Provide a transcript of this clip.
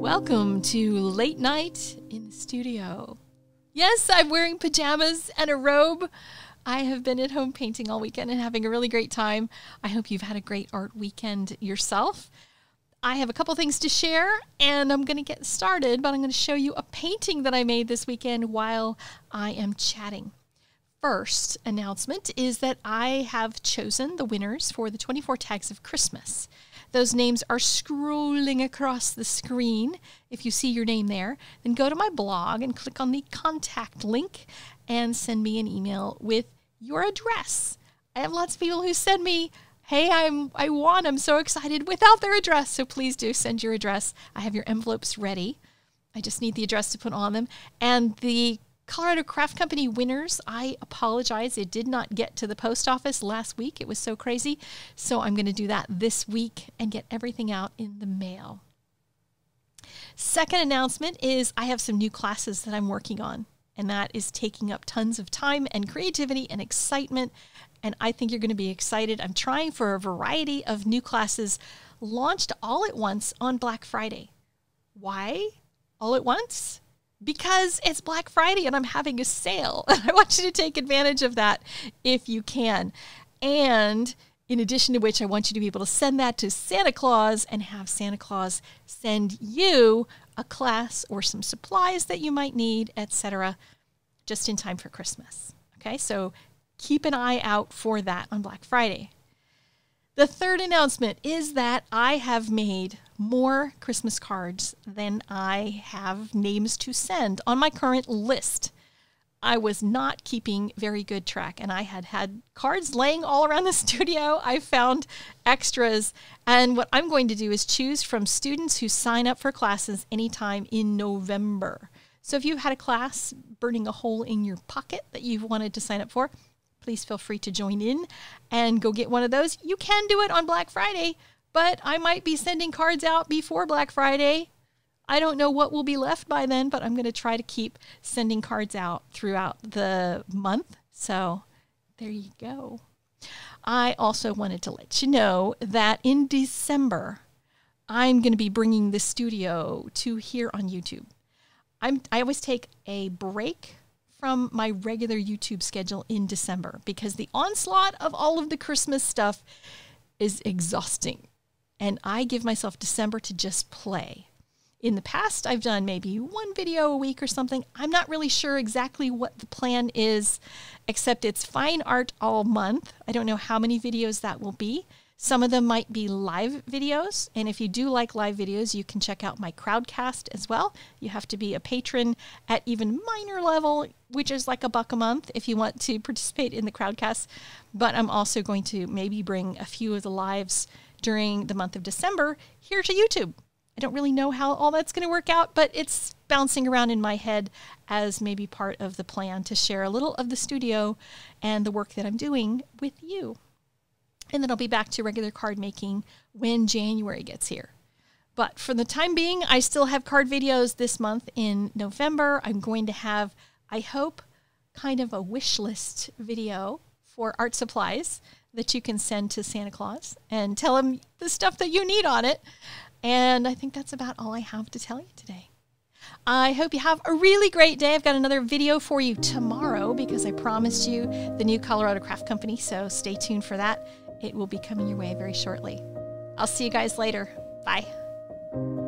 Welcome to Late Night in the Studio. Yes, I'm wearing pajamas and a robe. I have been at home painting all weekend and having a really great time. I hope you've had a great art weekend yourself. I have a couple things to share and I'm going to get started, but I'm going to show you a painting that I made this weekend while I am chatting. First announcement is that I have chosen the winners for the 24 Tags of Christmas. Those names are scrolling across the screen. If you see your name there, then go to my blog and click on the contact link and send me an email with your address. I have lots of people who send me, "Hey, I'm I won. I'm so excited" without their address. So please do send your address. I have your envelopes ready. I just need the address to put on them. And the Colorado Craft Company winners, I apologize. It did not get to the post office last week. It was so crazy. So I'm going to do that this week and get everything out in the mail. Second announcement is I have some new classes that I'm working on, and that is taking up tons of time and creativity and excitement. And I think you're going to be excited. I'm trying for a variety of new classes launched all at once on Black Friday. Why all at once? Because it's Black Friday and I'm having a sale. And I want you to take advantage of that if you can. And in addition to which, I want you to be able to send that to Santa Claus and have Santa Claus send you a class or some supplies that you might need, etc., just in time for Christmas. Okay, so keep an eye out for that on Black Friday. The third announcement is that I have made more Christmas cards than I have names to send on my current list. I was not keeping very good track, and I had had cards laying all around the studio. I found extras, and what I'm going to do is choose from students who sign up for classes anytime in November. So if you've had a class burning a hole in your pocket that you've wanted to sign up for, please feel free to join in and go get one of those. You can do it on Black Friday, but I might be sending cards out before Black Friday. I don't know what will be left by then, but I'm going to try to keep sending cards out throughout the month. So there you go. I also wanted to let you know that in December, I'm going to be bringing the studio to here on YouTube. I'm, I always take a break from my regular YouTube schedule in December because the onslaught of all of the Christmas stuff is exhausting. And I give myself December to just play. In the past, I've done maybe one video a week or something. I'm not really sure exactly what the plan is, except it's fine art all month. I don't know how many videos that will be. Some of them might be live videos. And if you do like live videos, you can check out my crowdcast as well. You have to be a patron at even minor level, which is like a buck a month if you want to participate in the crowdcast. But I'm also going to maybe bring a few of the lives during the month of December here to YouTube. I don't really know how all that's going to work out, but it's bouncing around in my head as maybe part of the plan to share a little of the studio and the work that I'm doing with you. And then I'll be back to regular card making when January gets here. But for the time being, I still have card videos this month in November. I'm going to have, I hope, kind of a wish list video for art supplies that you can send to Santa Claus and tell him the stuff that you need on it. And I think that's about all I have to tell you today. I hope you have a really great day. I've got another video for you tomorrow because I promised you the new Colorado Craft Company, so stay tuned for that. It will be coming your way very shortly. I'll see you guys later. Bye.